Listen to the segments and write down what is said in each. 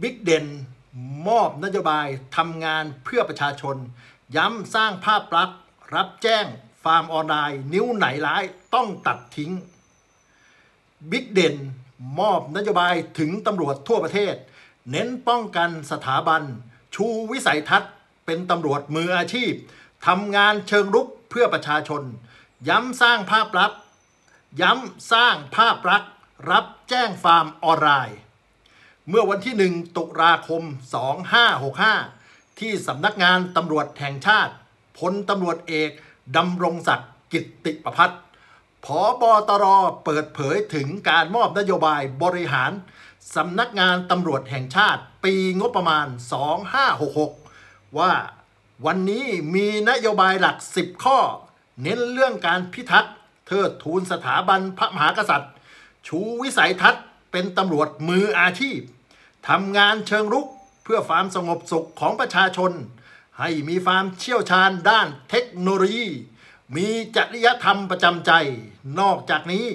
บิ๊กเด่นมอบนโยบายทำงานเพื่อประชาชน ย้ำสร้างภาพลักษณ์ รับแจ้งฟามออนไลน์ นิ้วไหนร้ายต้องตัดทิ้งบิ๊กเด่นมอบนโยบายถึงตำรวจทั่วประเทศ เน้นป้องกันสถาบัน ชูวิสัยทัศน์ เป็นตำรวจมืออาชีพทำงานเชิงรุกเพื่อประชาชน ย้ำสร้างภาพลักษณ์ย้ำสร้างภาพลักษณ์รับแจ้งความออนไลน์ เมื่อวันที่ 1 ตุลาคม 2565 ที่สำนักงานตำรวจแห่งชาติพลตำรวจเอกดำรงศักดิ์กิตติประพัฒน์ผอบอตรเปิดเผยถึงการมอบนโยบายบริหารสำนักงานตำรวจแห่งชาติปีงบประมาณ 2566 ว่าวันนี้มีนโยบายหลัก 10 ข้อ เน้นเรื่องการพิทักษ์เทิดทูนสถาบันพระมหากษัตริย์ ชูวิสัยทัศน์เป็นตำรวจมืออาชีพ ทำงานเชิงรุกเพื่อความสงบสุขของประชาชน ให้มีความเชี่ยวชาญด้านเทคโนโลยี มีจริยธรรมประจำใจ นอกจากนี้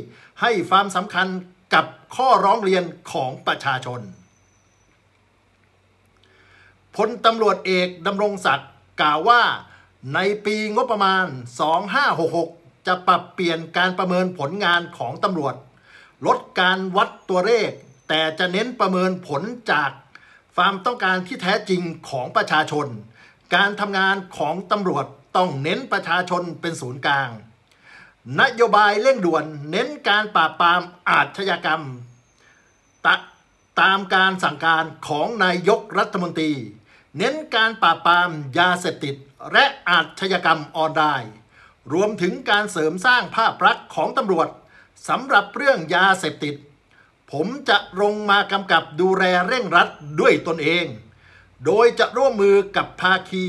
ให้ความสำคัญกับข้อร้องเรียนของประชาชนพลตำรวจเอกดำรงศักดิ์กล่าวว่า ในปีงบประมาณ 2566 จะปรับเปลี่ยนการประเมินผลงานของตำรวจ ลดการวัดตัวเลข แต่จะเน้นประเมินผลจากความต้องการที่แท้จริงของประชาชน การทำงานของตำรวจต้องเน้นประชาชนเป็นศูนย์กลาง นโยบายเร่งด่วนเน้นการปราบปรามอาชญากรรมตตามการสั่งการของนายกรัฐมนตรี เน้นการปราบปรามยาเสพติดและอาชญากรรมออนไลน์รวมถึงการเสริมสร้างภาพลักษณ์ของตำรวจสำหรับเรื่องยาเสพติด ผมจะลงมากำกับดูแลเร่งรัดด้วยตนเอง โดยจะร่วมมือกับภาคี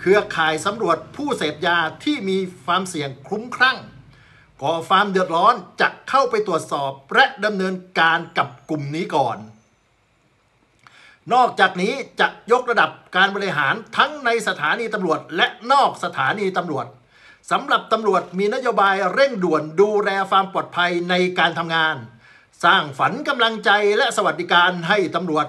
เครือข่ายสำรวจผู้เสพยาที่มีความเสี่ยงคลุ้มคลั่ง ก่อความเดือดร้อนจะเข้าไปตรวจสอบและดำเนินการกับกลุ่มนี้ก่อน นอกจากนี้จะยกระดับการบริหารทั้งในสถานีตำรวจและนอกสถานีตำรวจสำหรับตำรวจมีนโยบายเร่งด่วนดูแลความปลอดภัยในการทำงาน สร้างฝันกำลังใจและสวัสดิการให้ตำรวจ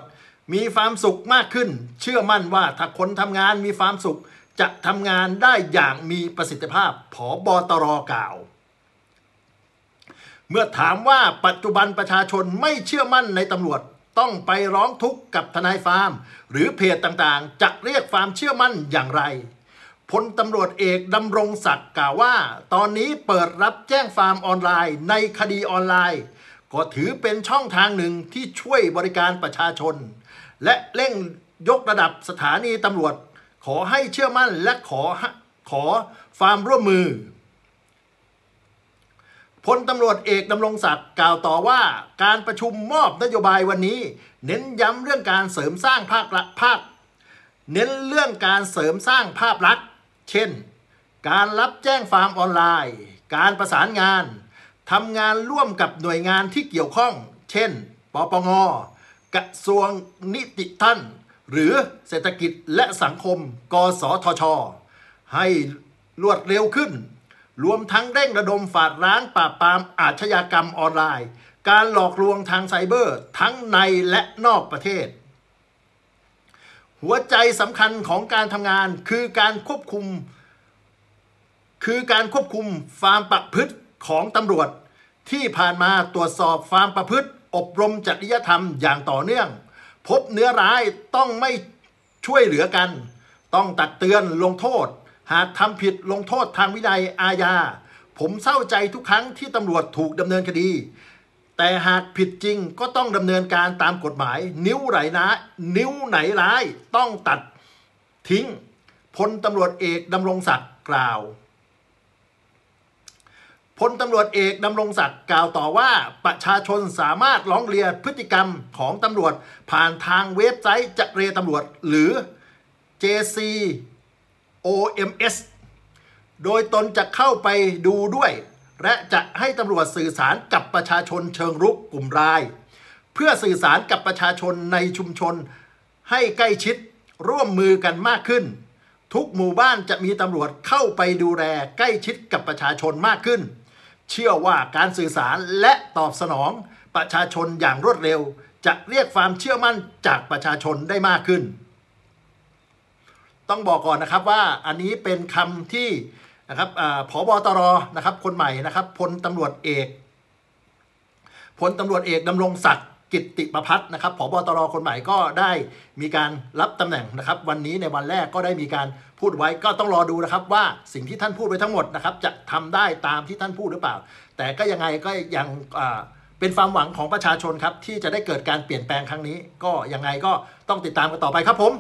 มีความสุขมากขึ้น เชื่อมั่นว่าถ้าคนทำงานมีความสุข จะทำงานได้อย่างมีประสิทธิภาพผอบอตรกล่าว เมื่อถามว่าปัจจุบันประชาชนไม่เชื่อมั่นในตำรวจต้องไปร้องทุกข์กับทนายฟาร์ม หรือเพจต่างๆ จะเรียกความเชื่อมั่นอย่างไรพลตำรวจเอกดำรงศักดิ์กล่าวว่า ตอนนี้เปิดรับแจ้งฟาร์มออนไลน์ในคดีออนไลน์ ก็ถือเป็นช่องทางหนึ่งที่ช่วยบริการประชาชน และเร่งยกระดับสถานีตำรวจ ขอให้เชื่อมั่นและขอขอความร่วมมือพลตำรวจเอกดำรงศักดิ์กล่าวต่อว่าการประชุมมอบนโยบายวันนี้ เน้นย้ำเรื่องการเสริมสร้างภาคละภาค เน้นเรื่องการเสริมสร้างภาพลักษณ์ เช่น การรับแจ้งฟาร์มออนไลน์ การประสานงาน ทำงานร่วมกับหน่วยงานที่เกี่ยวข้อง เช่น ปปง กระทรวงนิติทันหรือเศรษฐกิจและสังคม กสทช ให้รวดเร็วขึ้น รวมทั้งเร่งระดมฝาดร้านปราบปรามอาชญากรรมออนไลน์ การหลอกลวงทางไซเบอร์ ทั้งในและนอกประเทศ หัวใจสำคัญของการทำงานคือการควบคุม คือการควบคุมฟาร์มประพฤติของตำรวจ ที่ผ่านมาตรวจสอบฟาร์มประพฤติ อบรมจริยธรรมอย่างต่อเนื่อง พบเนื้อร้ายต้องไม่ช่วยเหลือกัน ต้องตักเตือนลงโทษ หากทำผิดลงโทษทางวินัยอาญา ผมเศร้าใจทุกครั้งที่ตำรวจถูกดำเนินคดี แต่หากผิดจริงก็ต้องดำเนินการตามกฎหมาย นิ้วไหนนะนิ้วไหนร้ายต้องตัดทิ้งพลตำรวจเอกดำรงศักดิ์กล่าว พลตำรวจเอกดำรงศักดิ์กล่าวต่อว่าประชาชนสามารถร้องเรียนพฤติกรรมของตำรวจ ผ่านทางเว็บไซต์จะเรตำรวจ หรือ JC OMS โดยตนจะเข้าไปดูด้วย และจะให้ตำรวจสื่อสารกับประชาชนเชิงรุกกลุ่มราย เพื่อสื่อสารกับประชาชนในชุมชน ให้ใกล้ชิดร่วมมือกันมากขึ้น ทุกหมู่บ้านจะมีตำรวจเข้าไปดูแลใกล้ชิดกับประชาชนมากขึ้น เชื่อว่าการสื่อสารและตอบสนองประชาชนอย่างรวดเร็ว จะเรียกความเชื่อมั่นจากประชาชนได้มากขึ้น ต้องบอกก่อนนะครับว่าอันนี้เป็นคำที่นะครับอาผบตรนะครับคนใหม่นะครับพลตำรวจเอกพลตำรวจเอกดำรงศักดิ์ กิตติประพัฒน์นะครับผบตรคนใหม่ก็ได้มีการรับตำแหน่งนะครับ วันนี้ในวันแรกก็ได้มีการพูดไว้ก็ต้องรอดูนะครับ ว่าสิ่งที่ท่านพูดไปทั้งหมดนะครับ จะทำได้ตามที่ท่านพูดหรือเปล่า แต่ก็ยังไงก็ยังเป็นความหวังของประชาชนครับ ที่จะได้เกิดการเปลี่ยนแปลงครั้งนี้ ก็ยังไงก็ต้องติดตามกันต่อไปครับผม